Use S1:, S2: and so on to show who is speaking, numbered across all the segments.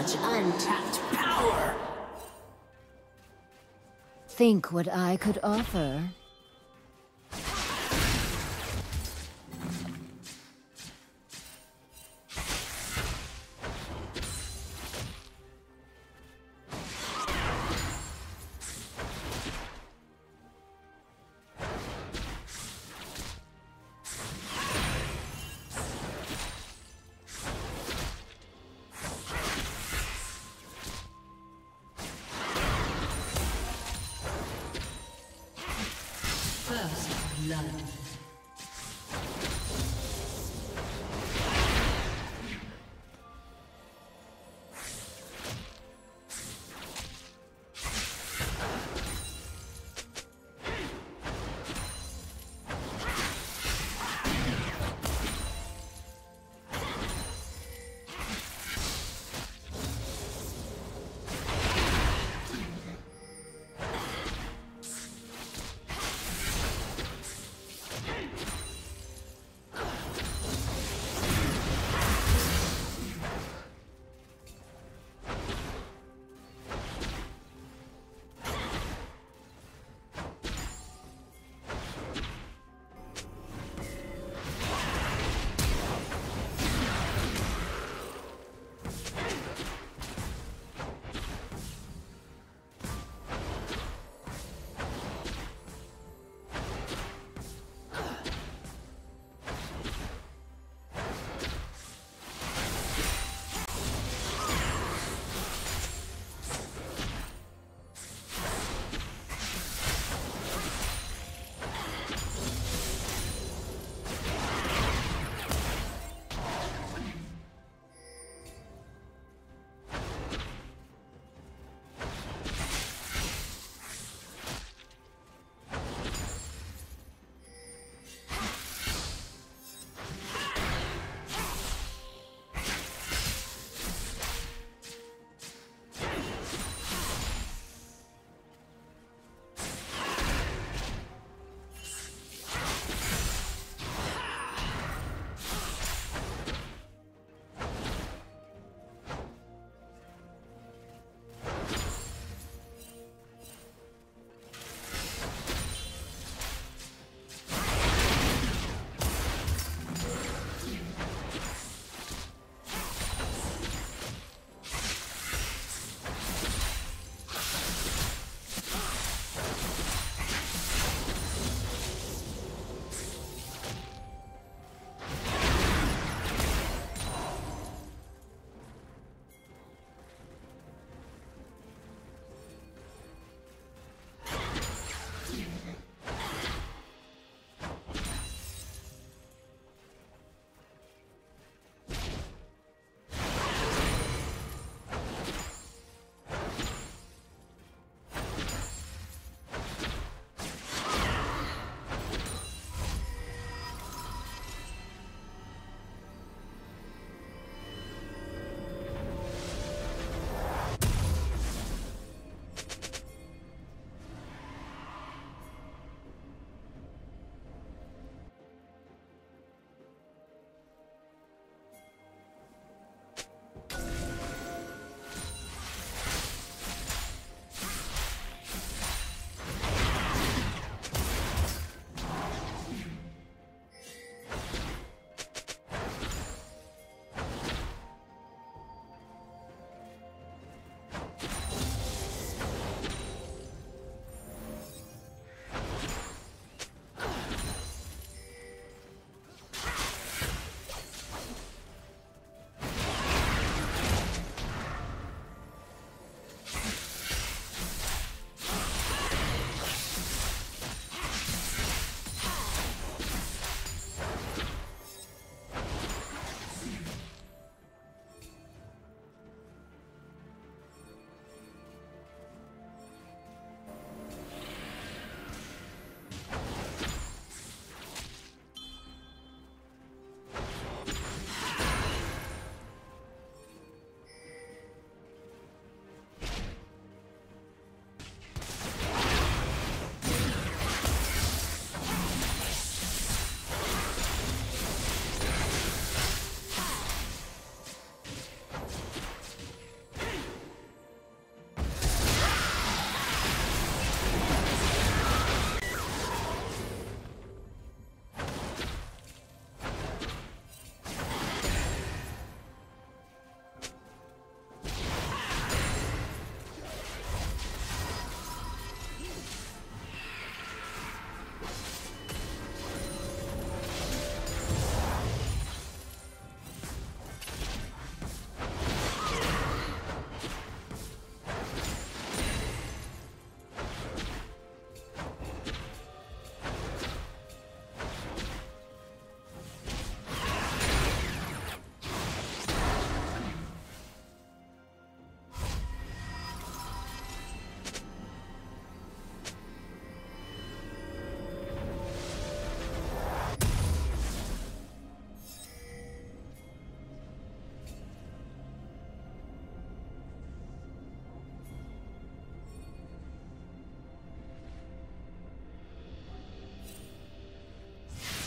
S1: Such untapped power!
S2: Think what I could offer. Blood.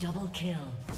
S2: Double kill.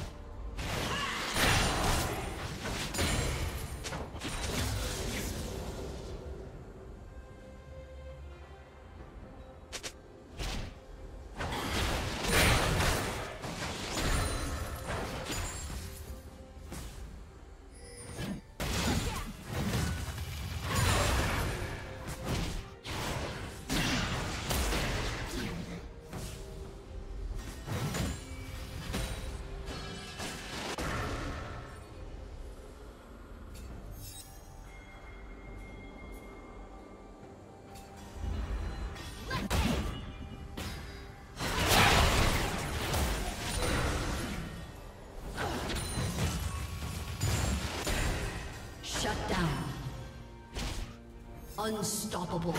S2: Unstoppable.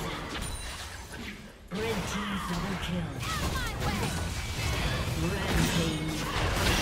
S2: Red team double kill. Rampage.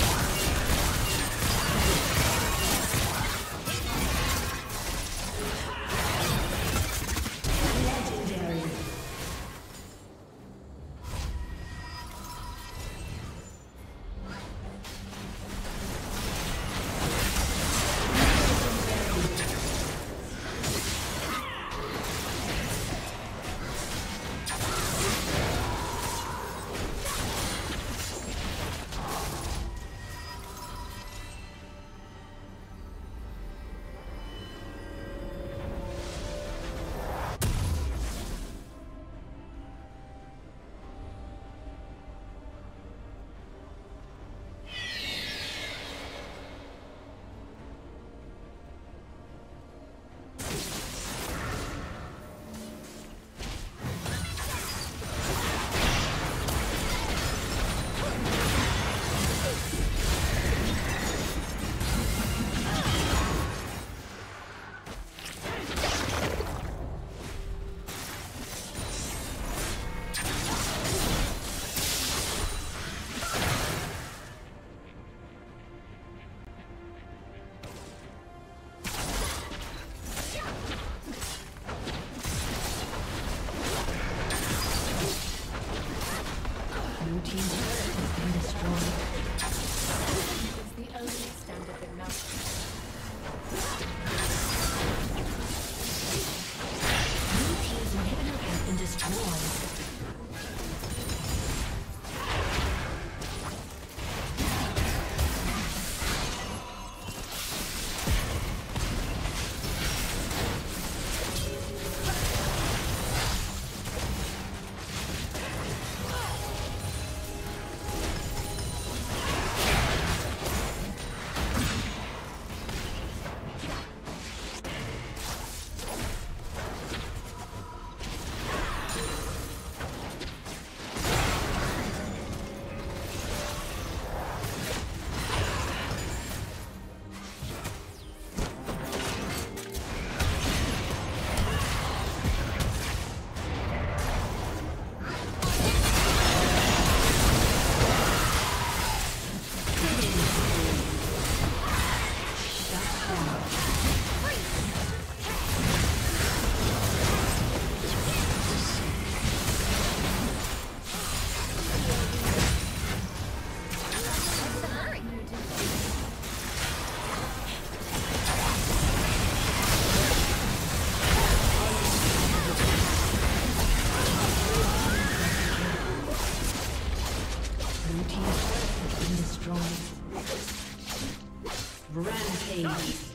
S2: Rampage.